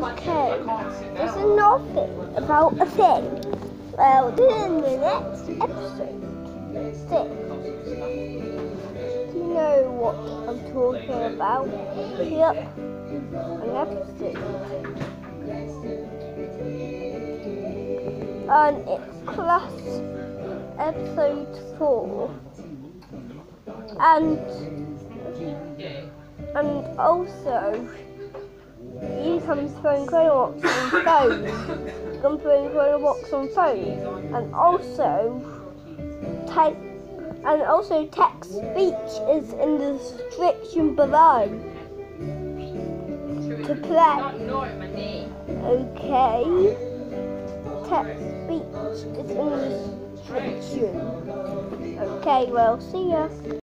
Okay, there's another thing about a thing. Well, is in the next episode. Six. Do you know what I'm talking about? Yep, an episode. And it's class episode four. And and also he comes throwing Chromebox on phone. Comes throwing Chromebox on phone. And also type and also text speech is in the description below to play. Okay. Text speech is in the description. Okay, well see ya.